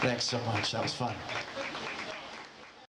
Thanks so much. That was fun.